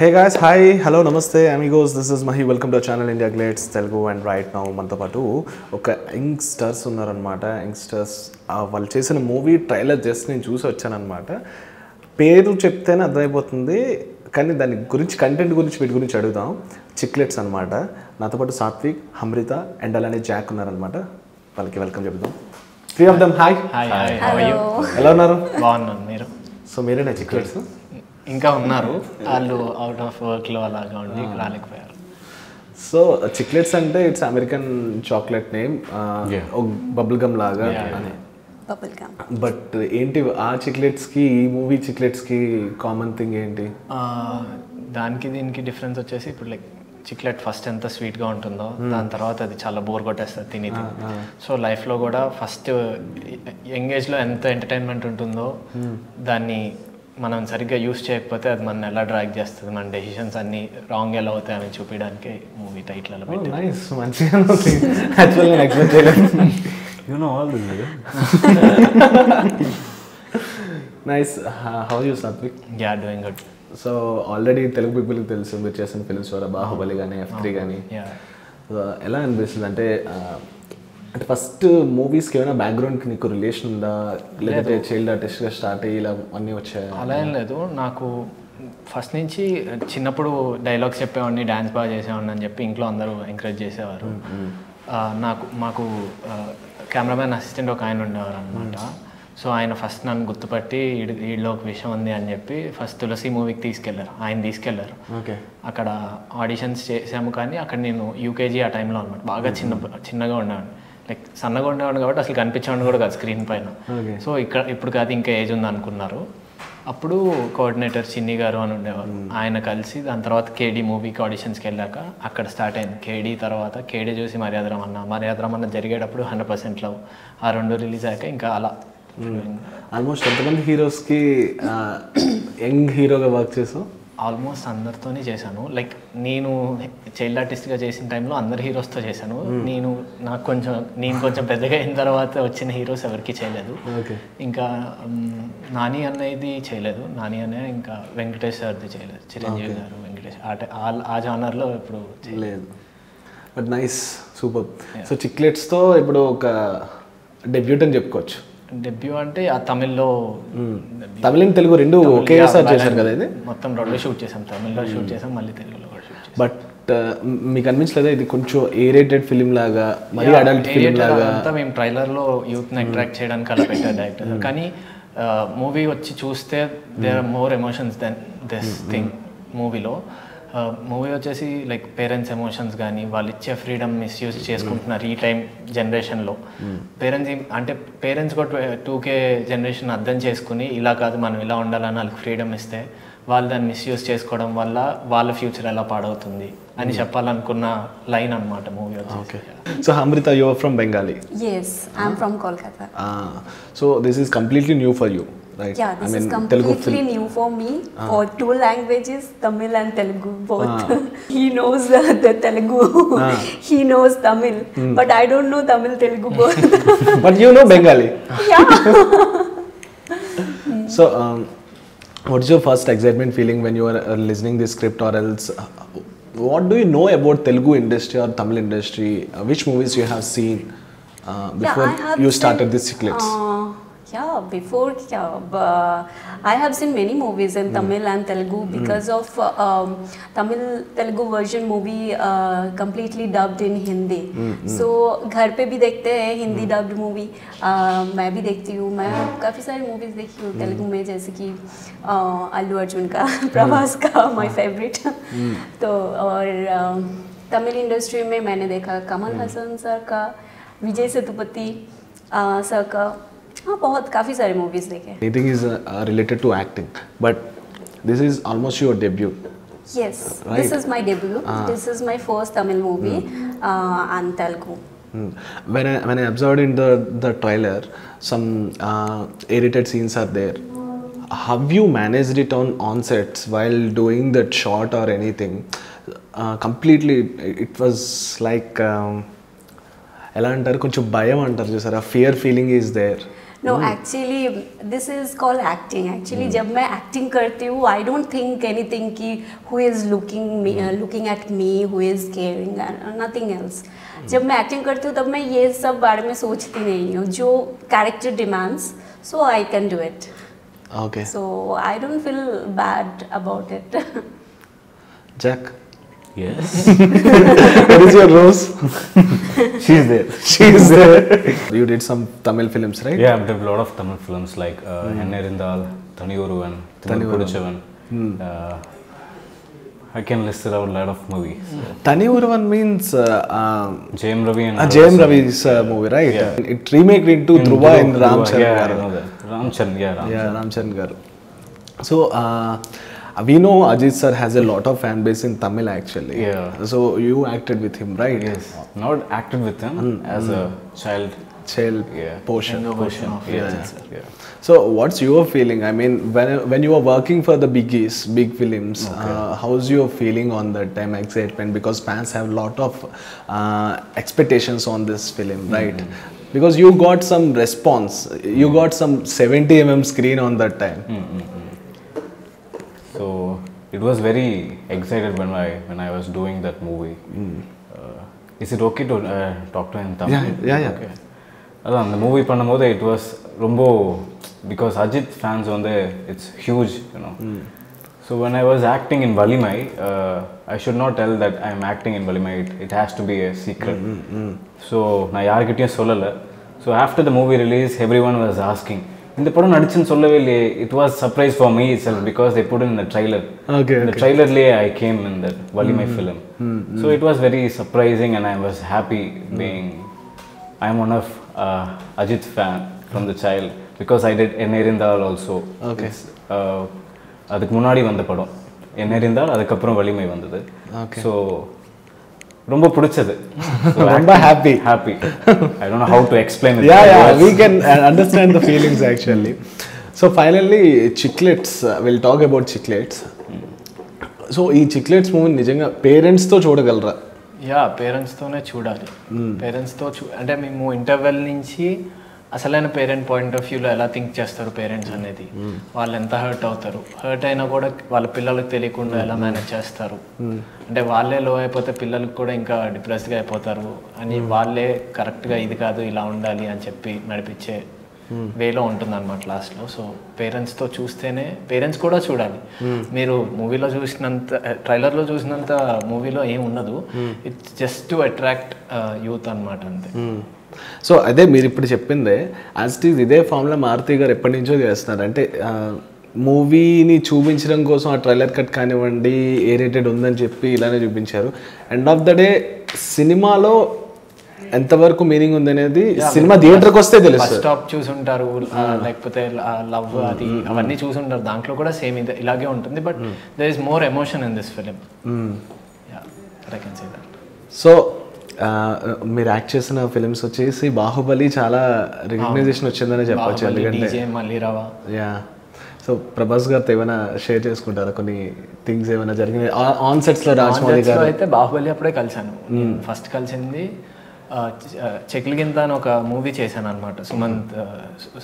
హే guys hi hello నమస్తే amigos this is Mahi welcome to channel India glitz Telugu and right now మనతో పాటు ఒక youngsters ఉన్నారనమాట youngsters వాళ్ళు చేసిన మూవీ ట్రైలర్ జస్ట్ నేను చూసి వచ్చానమాట పేరు చెప్తేనే అర్థమైపోతుంది కానీ దాని గురించి కంటెంట్ గురించి వీటి గురించి అడుగుదాం. చిక్లెట్స్ అనమాట నాతో పాటు సాత్విక్ హమ్రిత అండ్ అలానే జాక్ ఉన్నారనమాట వాళ్ళకి వెల్కమ్ చెప్దాం three of them hi hi hi how are you ఎలా ఉన్నారు? బాగున్నాను. మీరు? సో మీరేనా చిక్లెట్స్ ఇంకా ఉన్నారు. వాళ్ళు అవుట్ ఆఫ్ వర్క్లో అలాగా ఉండి రాలేకపోయారు. సో చిక్లెట్స్ అంటే it's American chocolate name bubble gum లాగా అని. బబుల్ గమ్ బట్ ఏంటి ఆ చిక్లెట్స్కి ఈ మూవీ చిక్లెట్స్కి కామన్ థింగ్ ఏంటి? ఆ, దానికి దీనికి డిఫరెన్స్ వచ్చేసి ఇప్పుడు లైక్ చిక్లెట్ ఫస్ట్ ఎంత స్వీట్గా ఉంటుందో దాని తర్వాత అది చాలా బోర్ కొట్టేస్తుంది తిని తిని సో లైఫ్లో కూడా ఫస్ట్ యంగ్ ఏజ్లో ఎంత ఎంటర్టైన్మెంట్ ఉంటుందో దాన్ని మనం సరిగ్గా యూస్ చేయకపోతే అది మన ఎలా డ్రాగ్ చేస్తుంది మన డెసిషన్స్ అన్ని రాంగ్ ఎలా అవుతాయని చూపించడానికి మూవీ టైటిల్ అలా పెట్టి నైస్ మంచిగా యాక్చువల్ నేను ఎక్స్పెక్ట్ చేయలేదు. Nigga. Nice how you Sathvik yeah doing good so already Telugu పీపుల్కి తెలుసు మీరు చేసిన ఫిల్మ్స్ ద్వారా బాహుబలి కానీ ఎఫ్ త్రీ కానీ ఎలా అనిపిస్తుంది అంటే అంటే ఫస్ట్ మూవీస్కి ఏమైనా బ్యాక్గ్రౌండ్కి నీకు రిలేషన్ ఉందా? లేకపోతే చైల్డ్ ఆర్టిస్ట్గా స్టార్ట్ అయ్యి ఇలా అన్నీ వచ్చాయా? అలా ఏం లేదు. నాకు ఫస్ట్ నుంచి చిన్నప్పుడు డైలాగ్స్ చెప్పేవాడిని డ్యాన్స్ బాగా చేసేవాడిని అని చెప్పి ఇంట్లో అందరూ ఎంకరేజ్ చేసేవారు. నాకు మాకు కెమెరామెన్ అసిస్టెంట్ ఒక ఆయన ఉండేవారు అనమాట సో ఆయన ఫస్ట్ నన్ను గుర్తుపట్టి వీడిలో ఒక విషయం ఉంది అని చెప్పి ఫస్ట్ తులసి మూవీకి తీసుకెళ్ళారు. ఆయన తీసుకెళ్ళారు. ఓకే. అక్కడ ఆడిషన్స్ చేసాము కానీ అక్కడ నేను యూకేజీ ఆ టైంలో అనమాట బాగా చిన్న చిన్నగా ఉండేవాడిని. లైక్ సన్నగా ఉండేవాడిని కాబట్టి అసలు కనిపించేవాడిని కూడా కాదు స్క్రీన్ పైన. సో ఇక్కడ ఇప్పుడు కాదు ఇంకా ఏజ్ ఉంది అనుకున్నారు. అప్పుడు కోఆర్డినేటర్ చిన్ని గారు అని ఉండేవారు. ఆయన కలిసి దాని తర్వాత కేడీ మూవీకి ఆడిషన్స్కి వెళ్ళాక అక్కడ స్టార్ట్ అయింది. కేడీ తర్వాత కేడీ చూసి మర్యాద రమన్న. మర్యాద రమన్న జరిగేటప్పుడు హండ్రెడ్ పర్సెంట్ లవ్ ఆ రెండు రిలీజ్ అయ్యాక ఇంకా అలా. ఆల్మోస్ట్ ఎంతమంది హీరోస్కి యంగ్ హీరోగా వర్క్ చేసావు? ఆల్మోస్ట్ అందరితోనే చేశాను. లైక్ నేను చైల్డ్ ఆర్టిస్ట్గా చేసిన టైంలో అందరు హీరోస్తో చేశాను. నేను నాకు కొంచెం నేను కొంచెం పెద్దగా అయిన తర్వాత వచ్చిన హీరోస్ ఎవరికి చేయలేదు. ఇంకా నాని అన్నది చేయలేదు. నాని అన్నయ్య ఇంకా వెంకటేష్ సార్ది చేయలేదు. చిరంజీవి గారు వెంకటేష్ ఆ జానర్లో ఇప్పుడు చేయలేదు. లేదు. But nice. సూపర్. సో చిక్లెట్స్తో ఇప్పుడు ఒక డెబ్యూట్ అని చెప్పుకోవచ్చు. డెబ్యూ అంటే ఆ తమిళ్ళో తమిళ తెలుగు రెండు ఒకేసారి చేశారు కదా ఇది? మొత్తం రెండు షూట్ చేసాం తమిళ్ళో షూట్ చేసాం మళ్ళీ తెలుగులో కూడా షూట్ చేసాం బట్ మీకు అనిపించలేదా? ఇది కొంచెం ఏరేటెడ్ ఫిలిం లాగా మరీ అడల్ట్ ఫిలిం లాగా? అదంతా మేము ట్రైలర్లో యూత్ని అట్రాక్ట్ చేయడానికి అలా పెట్టారు డైరెక్టర్ కానీ మూవీ వచ్చి చూస్తే there are more emotions then this thing మూవీలో మూవీ వచ్చేసి లైక్ పేరెంట్స్ ఎమోషన్స్ కానీ వాళ్ళు ఇచ్చే ఫ్రీడమ్ మిస్యూజ్ చేసుకుంటున్నారు ఈ టైం జనరేషన్లో పేరెంట్స్ అంటే పేరెంట్స్ కూడా టూ కే జనరేషన్ అర్థం చేసుకుని ఇలా కాదు మనం ఇలా ఉండాలని వాళ్ళకి ఫ్రీడమ్ ఇస్తే వాళ్ళు దాన్ని మిస్యూజ్ చేసుకోవడం వల్ల వాళ్ళ ఫ్యూచర్ ఎలా పాడవుతుంది అని చెప్పాలనుకున్న లైన్ అనమాట movie okay so Amrita your from Bengali yes I'm from Kolkata so this is completely new for you right? Yeah, this I mean, is completely new for me. Ah. For two languages, Tamil and Telugu, both. Ah. He knows uh, the Telugu, ah. he knows Tamil, mm. but I don't know Tamil, Telugu both. but you know Bengali. yeah. so, um, what's your first excitement feeling when you are uh, listening this script, or else? Uh, what do you know about Telugu industry or Tamil industry? Uh, which movies you have seen uh, before yeah, have you started seen, this script? Uh, yeah, before yeah, b- I have seen many movies in mm. Tamil and Telugu because mm. of uh, um, Tamil Telugu version movie uh, completely dubbed in Hindi. Mm. So घर पे भी देखते हैं Hindi dubbed movie मैं भी देखती हूँ मैं काफ़ी सारी मूवीज़ देखी हूँ तेलुगु में जैसे कि uh, अल्लू अर्जुन का प्रभास का माय फेवरेट तो और uh, तमिल इंडस्ट्री में मैंने देखा कमल हसन सर का विजय सेतुपति uh, सर का हाँ बहुत काफ़ी सारे मूवीज़ देखे Anything is uh, uh, related to acting, but this is almost your debut. Yes, Right. this is my debut. This is my first Tamil movie uh, and Telugu. Hmm. When I when I observed in the the trailer, some uh, edited scenes are there. Have you managed it on on sets while doing that shot or anything? Uh, completely, it was like um, ఎలా అంటారు కొంచెం భయం అంటారు చూసారా fear feeling is there no actually this is call acting actually जब मैं acting करती हूँ I don't think anything की who is looking looking at me who is caring nothing else जब मैं एक्टिंग करती हूँ तब मैं ये सब बारे में सोचती नहीं हूँ जो character demands so I can do it okay so I don't feel bad about it jack Yes. what is your rose She's there. she is there you did some tamil films right Yeah, I've done a lot of Tamil films like uh, Hennerindal, Thaniyuruvan, Thaniyuruvan. Uh, I can list out a lot of movies. tani urvan means uh, um, Jayam Ravi and uh, jayam ravi's uh, movie right Yeah. it remade into In dhruva in Dhruva, ram Yeah, I charan know that. Ramcharan, yeah, Ram. yeah ram so uh, we know ajit sir has a lot of fan base in tamil actually Yeah. so you acted with him right Yes. Not acted with him as a child. child Yeah. portion version of Yeah, Ajit sir. yeah. So, what's your feeling? I mean, when when you are working for the biggies, big films, uh, how's your feeling on that time excitement? Because fans have a lot of uh, expectations on this film, right? Because you got some response, you got some 70 mm screen on that time So it was very excited when I when I was doing that movie. Uh, is it okay to uh, talk to him in Tamil? Yeah, yeah, yeah. Okay. அதான் அந்த movie பண்ணும்போது it was ரொம்ப because Ajith fans வந்து it's huge you know so when I was acting in Valimai I should not tell that I am acting in Valimai it it has to be a secret so நான் யார்கிட்டயும் சொல்லலை so after the movie release everyone was asking இந்த படம் நடிச்சுன்னு சொல்லவே இல்லையே. It was surprise for myself because they put in the trailer. Okay, இந்த ட்ரைலர்லேயே I came in that Valimai film so it was very surprising and I was happy being I am one of Ajith fan from the child because I dead என் எரிந்தால் also Okay. அதுக்கு முன்னாடி வந்த படம். என் எரிந்தால் அதுக்கப்புறம் வலிமை வந்தது. ஸோ ரொம்ப பிடிச்சது ரொம்ப happy. Happy I don't know how to explain yeah, yeah, we can uh, understand the feelings actually. So, finally, chiclets. Uh, we'll talk about chiclets. So ఈ చిక్లెట్స్ మూవీ నిజంగా పేరెంట్స్తో చూడగలరా యా పేరెంట్స్తోనే చూడాలి పేరెంట్స్తో చూ అంటే మేము ఇంటర్వెల్ నుంచి అసలైన పేరెంట్ పాయింట్ ఆఫ్ వ్యూలో ఎలా థింక్ చేస్తారు పేరెంట్స్ అనేది? వాళ్ళు ఎంత హర్ట్ అవుతారు? హర్ట్ అయినా కూడా వాళ్ళ పిల్లలకు తెలియకుండా ఎలా మేనేజ్ చేస్తారు? అంటే వాళ్ళే లో అయిపోతే పిల్లలకు కూడా ఇంకా డిప్రెస్డ్గా అయిపోతారు అని వాళ్ళే కరెక్ట్గా ఇది కాదు ఇలా ఉండాలి అని చెప్పి నడిపించే వేలో ఉంటుంది అనమాట లాస్ట్లో. సో పేరెంట్స్తో చూస్తేనే పేరెంట్స్ కూడా చూడాలి. మీరు మూవీలో చూసినంత ట్రైలర్లో చూసినంత మూవీలో ఏం ఉండదు. It's just to attract youth అనమాట అంతే. సో అదే మీరు ఇప్పుడు చెప్పిందే యాజ్ ఇట్ ఈజ్ ఇదే ఫామ్లో మారుతి గారు ఎప్పటి నుంచో చేస్తున్నారు. అంటే మూవీని చూపించడం కోసం ఆ ట్రైలర్ కట్ కానివ్వండి ఏ రేటెడ్ ఉందని చెప్పి ఇలానే చూపించారు. ఎండ్ ఆఫ్ ద డే సినిమాలో ఎంతవరకు మీనింగ్ ఉంది అనేది సినిమా థియేటర్కి వస్తే తెలుస్తుంది. స్టాప్ చూసుంటారు ఆ, లేకపోతే లవ్ అది అవన్నీ చూసుంటారు. దాంట్లో కూడా సేమ్ ఇదే ఇలాగే ఉంటుంది. But there is more emotion in this film so మీరు యాక్ట్ చేసిన ఫిలిమ్స్ వచ్చేసి బాహుబలి చాలా రికగ్నైజేషన్ వచ్చిందని చెప్పొచ్చు ఎందుకంటే యా. సో ప్రభాస్ గారితో ఏమైనా షేర్ చేసుకుంటారా? కొన్ని థింగ్స్ ఏమైనా జరిగినాయి? ఆన్ సెట్స్లో రాజమౌళి గారు. అయితే బాహుబలి అప్పుడే కలిశాను. ఫస్ట్ కలిసింది చెక్లి గింత అని ఒక మూవీ చేశాను అనమాట సుమంత్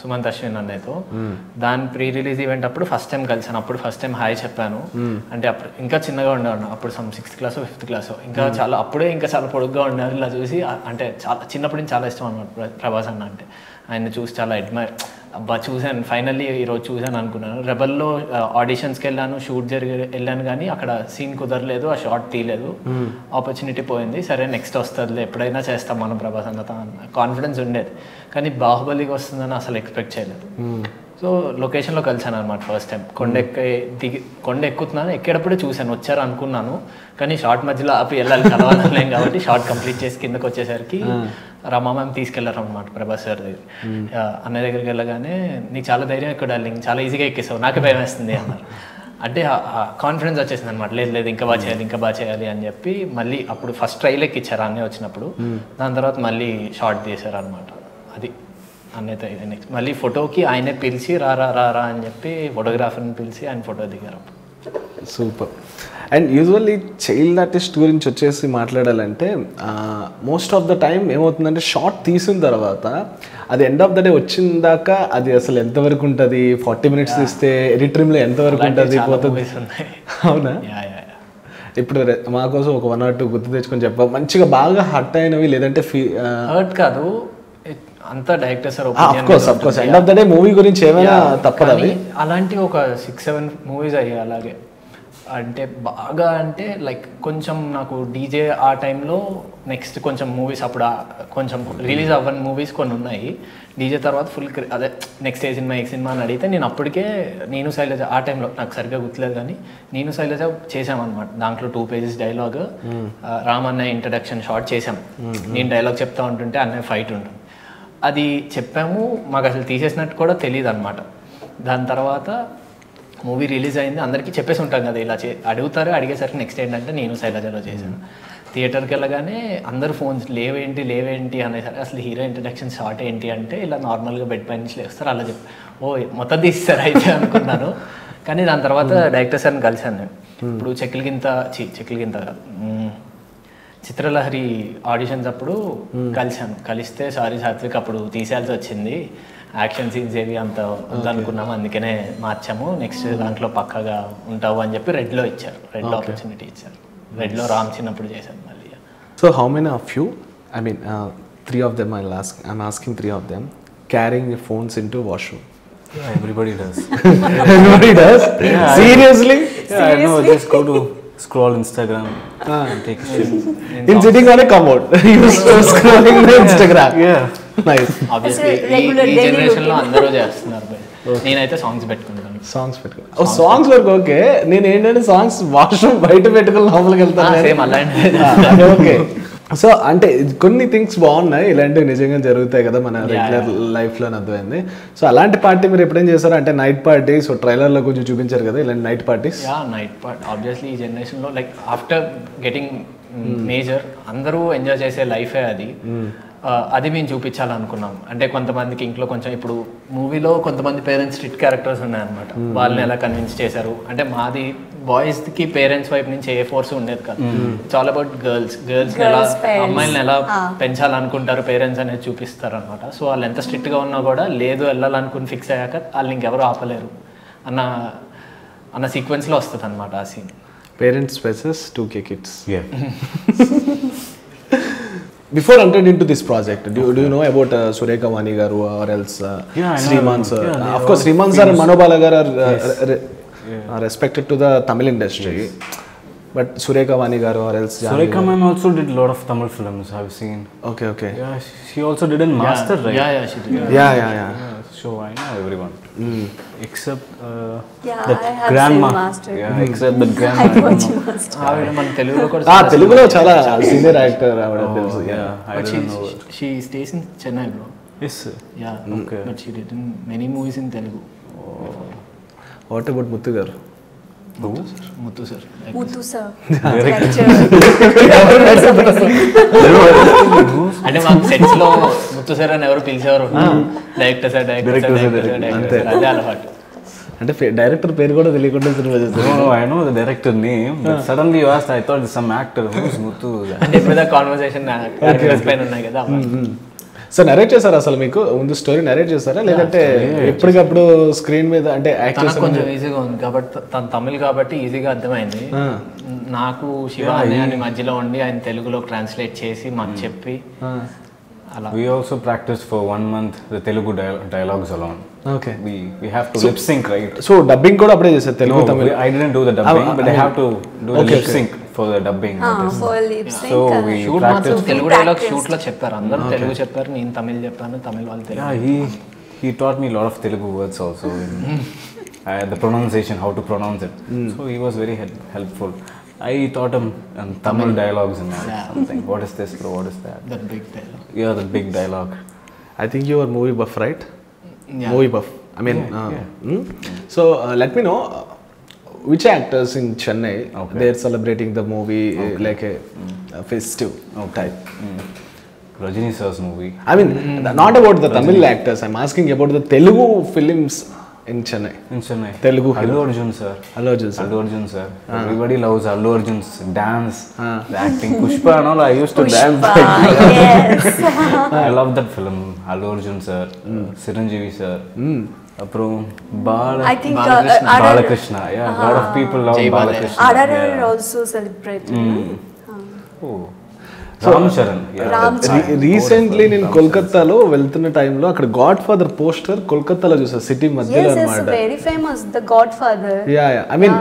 సుమంత్ అశ్విన్ అన్నయ్యతో. దాని ప్రీ రిలీజ్ ఈవెంట్ అప్పుడు ఫస్ట్ టైం కలిసాను అప్పుడు ఫస్ట్ టైం హాయ్ చెప్పాను. అంటే అప్పుడు ఇంకా చిన్నగా ఉండేవాడు అప్పుడు some sixth class fifth class. ఇంకా చాలా అప్పుడే ఇంకా చాలా పొడుగ్గా ఉన్నారు ఇలా చూసి అంటే చాలా చిన్నప్పటి నుంచి చాలా ఇష్టం అనమాట ప్ర- ప్రభాస్ అన్న అంటే. ఆయన చూసి చాలా అడ్మైర్ అబ్బా చూశాను. ఫైనల్లీ ఈరోజు చూశాను అనుకున్నాను. రెబల్లో ఆడిషన్స్కి వెళ్ళాను షూట్ జరిగి వెళ్ళాను కానీ అక్కడ సీన్ కుదరలేదు ఆ షార్ట్ తీయలేదు. ఆపర్చునిటీ పోయింది. సరే నెక్స్ట్ వస్తుందిలే ఎప్పుడైనా చేస్తాం మనం ప్రభాస్ అన్నతో కాన్ఫిడెన్స్ ఉండేది. కానీ బాహుబలికి వస్తుందని అసలు ఎక్స్పెక్ట్ చేయలేదు. సో లొకేషన్లో కలిసాను అనమాట ఫస్ట్ టైం కొండ ఎక్కి దిగి కొండ ఎక్కుతున్నాను. ఎక్కేటప్పుడే చూశాను వచ్చారు అనుకున్నాను. కానీ షార్ట్ మధ్యలో ఆపి వెళ్ళాలి కలవాలేం కాబట్టి షార్ట్ కంప్లీట్ చేసి కిందకి వచ్చేసరికి రమా మ్యామ్ తీసుకెళ్ళారు అనమాట ప్రభాస్ సార్ దగ్గర ఆ, అన్నయ్య దగ్గరికి వెళ్ళగానే నీకు చాలా ధైర్యం ఎక్కువ డార్లింగ్ చాలా ఈజీగా ఎక్కేసావు నాకే భయం వేస్తుంది అన్నారు. అంటే కాన్ఫిడెన్స్ వచ్చేసింది అనమాట లేదు లేదు ఇంకా బాగా చేయాలి ఇంకా బాగా చేయాలి అని చెప్పి మళ్ళీ అప్పుడు ఫస్ట్ ట్రైల్ ఎక్కిచ్చారు అన్నయ్య వచ్చినప్పుడు. దాని తర్వాత మళ్ళీ షార్ట్ తీశారు అనమాట అది అన్నయ్యతో ఇది నెక్స్ట్ మళ్ళీ ఫోటోకి ఆయనే పిలిచి రా రా రా రా అని చెప్పి ఫోటోగ్రాఫర్ని పిలిచి ఆయన ఫోటో దిగారు super. And usually child artist గురించి వచ్చేసి మాట్లాడాలంటే మోస్ట్ ఆఫ్ ద టైం ఏమవుతుందంటే షార్ట్ తీసిన తర్వాత అది ఎండ్ ఆఫ్ ద డే వచ్చిందాక అది అసలు ఎంతవరకు ఉంటుంది? ఫార్టీ మినిట్స్ ఇస్తే ఎడిట్రీమ్లో ఎంతవరకు ఉంటుంది? పోతుంది? అవునా? ఇప్పుడు మా కోసం ఒక వన్ ఆర్ టూ గుర్తు తెచ్చుకొని చెప్ప. మంచిగా బాగా హట్ అయినవి లేదంటే ఫీ హర్ట్ కాదు. అంతా director sir of course of course end of the day movie గురించి ఏమైనా తప్పదు అవి? అలాంటి ఒక సిక్స్ సెవెన్ మూవీస్ అయ్యాయి అలాగే. అంటే బాగా అంటే లైక్ కొంచెం నాకు డీజే ఆ టైంలో నెక్స్ట్ కొంచెం మూవీస్ అప్పుడు కొంచెం రిలీజ్ అవ్వని మూవీస్ కొన్ని ఉన్నాయి. డీజే తర్వాత ఫుల్ అదే నెక్స్ట్ ఏ సినిమా ఏ సినిమా అని అడిగితే నేను అప్పటికే నేను శైలజ ఆ టైంలో నాకు సరిగ్గా గుర్తులేదు కానీ నేను శైలజ చేసామన్నమాట దాంట్లో టూ పేజెస్ డైలాగ్ రామ్ అన్నయ్య ఇంట్రడక్షన్ షార్ట్ చేసాం నేను డైలాగ్ చెప్తా ఉంటుంటే అన్నయ్య ఫైట్ ఉంటుంది అది చెప్పాము మాకు అసలు తీసేసినట్టు కూడా తెలియదు అనమాట దాని తర్వాత మూవీ రిలీజ్ అయింది అందరికీ చెప్పేసి ఉంటాం కదా ఇలా చే అడుగుతారు అడిగేసరికి నెక్స్ట్ ఏంటంటే నేను శైలజలో చేశాను. థియేటర్కి వెళ్ళగానే అందరు ఫోన్స్ లేవేంటి లేవేంటి అనేసరికి అసలు హీరో ఇంట్రడక్షన్ షార్ట్ ఏంటి అంటే ఇలా నార్మల్గా బెడ్ పై నుంచి లేస్తారు అలా చెప్పి ఓ మొత్తం తీస్తారు అయితే అనుకున్నాను. కానీ దాని తర్వాత డైరెక్టర్ సార్ని కలిశాను నేను. ఇప్పుడు చెక్కుల గింత చి చెక్కుల గింత కాదు. చిత్రలహరి ఆడిషన్స్ అప్పుడు కలిశాను. కలిస్తే సారీ సాత్విక్ అప్పుడు తీసేయాల్సి వచ్చింది. యాక్షన్ సీన్స్ ఏవి అంత వద్దనుకున్నాము అందుకనే మార్చాము. నెక్స్ట్ దాంట్లో పక్కగా ఉంటావు అని చెప్పి రెడ్లో ఇచ్చారు. రెడ్లో ఆపర్చునిటీ ఇచ్చారు. రెడ్లో రామ్ చిన్నప్పుడు చేశాను మళ్ళీ. So how many of you I mean three of them I last I'm asking three of them carrying phones in to washroom Yeah, everybody does. Nobody does. Seriously? yeah, I know. Just go to scroll Instagram and take a shit. In sitting on a commode, you start scrolling the Instagram. Yeah. Nice. Obviously regular ఈ జనరేషన్లో అందరూ చేస్తున్నారు నేనైతే songs పెట్టుకుంటాను songs పెట్టుకో ఓ songs వరకు okay నేను ఏంటంటే సాంగ్స్ వాష్రూమ్ బయట పెట్టుకుని లోపలికి వెళ్తాను సేమ్ అలాంటి ఓకే సో అంటే కొన్ని థింగ్స్ బాగున్నాయి ఇలాంటివి నిజంగా జరుగుతాయి కదా మన రెగ్యులర్ లైఫ్లో అర్థమైంది. సో అలాంటి పార్టీ మీరు ఎప్పుడేం చేశారు? అంటే నైట్ పార్టీ సో ట్రైలర్లో కొంచెం చూపించారు కదా ఇలాంటి night parties yeah night part obviously ఈ జనరేషన్లో లైక్ ఆఫ్టర్ గెటింగ్ మేజర్ అందరూ ఎంజాయ్ చేసే లైఫే అది. ఆ, అది మేము చూపించాలనుకున్నాం. అంటే కొంతమందికి ఇంట్లో కొంచెం ఇప్పుడు మూవీలో కొంతమంది పేరెంట్స్ స్ట్రిక్ట్ క్యారెక్టర్స్ ఉన్నాయన్నమాట. వాళ్ళని ఎలా కన్విన్స్ చేశారు? అంటే మాది బాయ్స్కి పేరెంట్స్ వైపు నుంచి ఏ ఫోర్స్ ఉండేది కాదు. It's all about girls girls ఎలా. అమ్మాయిలను ఎలా పెంచాలనుకుంటారు పేరెంట్స్ అనేది చూపిస్తారు అనమాట సో వాళ్ళు ఎంత strict గా ఉన్నా కూడా లేదు వెళ్ళాలనుకుని ఫిక్స్ అయ్యాక వాళ్ళు ఇంకెవరు ఆపలేరు. అన్న అన్న సీక్వెన్స్లో వస్తుంది అనమాట ఆ scene parents spaces to K kids before entered into this project, do, okay. do you know about uh, Sureka Vani garu uh, or else uh, yeah, Sriman sir? Yeah, of course, Sriman sir and Manobalagar are, uh, yes. re yeah. are, respected to the Tamil industry. Yes. But Sureka Vani garu or else Janvi. Sureka ma'am also did a lot of Tamil films I've seen. Okay, okay. Yeah, she also did in Master, right? Yeah, yeah, she did. Yeah, yeah, yeah. So I know everyone. Except uh, Yeah, that I have grandma. seen Master. Yeah, except that grandma. I I don't watch know. Master. ఆవిడ మన తెలుగులో కూడా ఆ తెలుగులో చాలా senior actor ఆవిడ Oh, తెలుసు. She stays in Chennai bro. Yeah. But she did in many movies in Telugu what about Muthu garu అంటే డైరెక్టర్ ah. పేరు కూడా తెలియకుండా సినిమా చేస్తారు ఆయన డైరెక్టర్ని suddenly was some actor whose Muthu అంటే ఇప్పుడు కాన్వర్సేషన్ పైన ఉన్నాయి కదా mm, mm. అవి. సో నరేట్ చేశారా అసలు మీకు? ముందు స్టోరీ నరేట్ చేశారా? లేదంటే ఎప్పటికప్పుడు స్క్రీన్ మీద అంటే యాక్ట్ చేసిన కొంచెం ఈజీగా ఉంది కాబట్టి తను తమిళ్ కాబట్టి ఈజీగా అర్థమైంది. నాకు శివ అనే మధ్యలో ఉండి ఆయన తెలుగులో ట్రాన్స్లేట్ చేసి మాకు చెప్పి అలా. We also practiced for one month the Telugu dial- dialogues alone. Okay We we have to lip sync, right? So dubbing కూడా అప్పుడే చేశారు Telugu No, Tamil we- I didn't do the dubbing, but I have to do the The. Ah, lip sync. So uh, we shoot మాత్రం practiced. Telugu. Dialogue షూట్లో చెప్పారు అందరూ తెలుగు చెప్పారు నేను తమిళ్ చెప్పాను తమిళ్ వాళ్ళు Telugu Yeah, he he taught me a lot of Telugu words also. In, uh, the pronunciation, how to pronounce it. So he was very help, helpful. I taught him um, Tamil dialogues and all, something. What is this, bro? What is that? That big dialogue Yeah, the big dialogue. I think your movie buff right Yeah. Movie buff I mean so let me know which actors in Chennai okay. they're celebrating the movie uh, okay. like a, mm. a festive okay. type. Mm. Rajini sir's movie. I mean, mm. not about the Rajini. Tamil actors. I'm asking about the Telugu films in Chennai. In Chennai. Telugu. Hello Arjun sir. Allu Arjun sir. Allu Arjun sir. Ah. Everybody loves Allu Arjun's dance, ah. the acting. Pushpa and all. I used to Pushpa, dance. Like yes. I love that film. Hello Arjun sir, mm. Sir. Mm. அப்புறம் Bala I think Balakrishna. Yeah lot of people love Balakrishna. Recently mm. నేను కోల్కతాలో వెళ్తున్న టైంలో అక్కడ Godfather poster కోల్కతాలో చూసా city మధ్యలో అన్నమాట I mean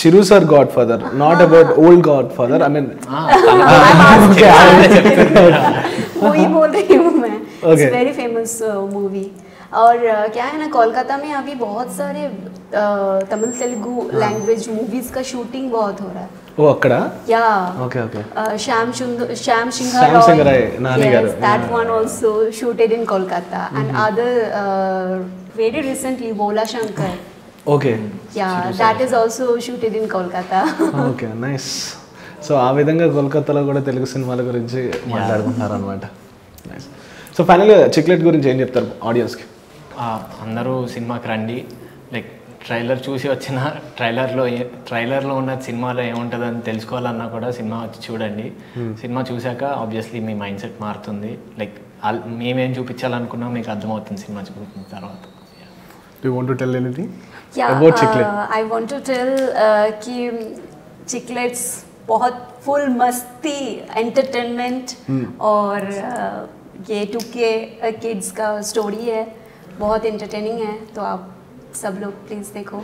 Chiru sir Godfather not about old Godfather I mean very famous movie मैं it's Okay. Very famous movie और uh, क्या है ना कोलकाता में अभी बहुत सारे uh, Tamil Telugu language movies का शूटिंग बहुत हो रहा है ఓ అక్కడ या okay okay uh, Sham Shund- Sham Singha Shyam Roy, Singha Roy, Nani yes, garu. that Yeah. one also shooted in Kolkata and other uh, very recently Bola Shankar okay yeah that is also shooted in Kolkata okay nice so ఆ విధంగా కోల్కతాలో కూడా తెలుగు సినిమాల గురించి మాట్లాడుకుంటున్నారు అనమాట nice so ఫైనల్గా chiclet గురించి ఏం చెప్తారు ఆడియన్స్కి ఆ, అందరూ సినిమాకి రండి లైక్ ట్రైలర్ చూసి వచ్చిన ట్రైలర్లో ఏ ట్రైలర్లో ఉన్న సినిమాలో ఏముంటుందని తెలుసుకోవాలన్నా కూడా సినిమా వచ్చి చూడండి సినిమా చూశాక ఆబ్వియస్లీ మీ మైండ్ సెట్ మారుతుంది లైక్ మేమేం చూపించాలనుకున్నా మీకు అర్థమవుతుంది సినిమా చూసిన తర్వాత you want to tell anything Yeah, About chiclet. uh, I want to tell uh, कि चिकलेट्स बहुत फुल मस्ती एंटरटेनमेंट और uh, ये टू के किड्स का स्टोरी है बहुत एंटरटेनिंग है तो आप सब लोग प्लीज़ देखो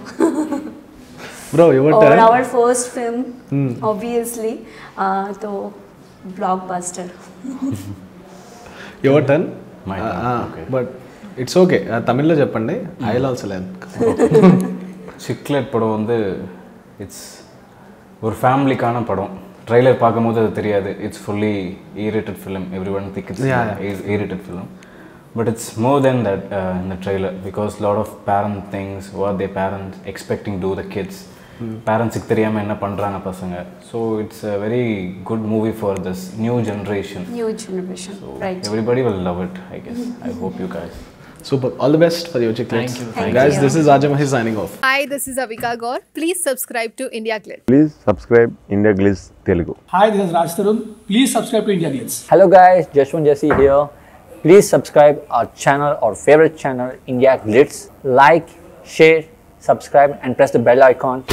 బ్రో యువర్ और turn our first film obviously uh, तो blockbuster your turn My turn, okay. But it's okay తమిళ్లో చెప్పండి ఐ ఆల్సో లెర్న్ சிக்லெட் படம் வந்து இட்ஸ் ஒரு ஃபேமிலிக்கான படம் ட்ரைலர் பார்க்கும்போது அது தெரியாது it's fully E rated film every one think it's Yeah, E rated film but it's more than that uh, in the trailer because a lot of parent things what they parents expecting do the kids hmm. பேரண்ட்ஸுக்கு தெரியாமல் என்ன பண்ணுறாங்க பசங்க it's a very good movie for this new generation generation new generation right? Everybody will love it, I guess. Hmm. I hope you guys. Super. All the best for your chicklets. Thank you. Thank Guys, this is Ajay Mahi signing off. Hi, this is Avika Gaur. Please subscribe to India Glitz. Please subscribe India Glitz Telugu. Hi, this is Raj Tarun. Please subscribe to India Glitz. Hello guys, Jashwan Jesse here. Please subscribe our channel, or favorite channel, India Glitz. Like, share, subscribe and press the bell icon.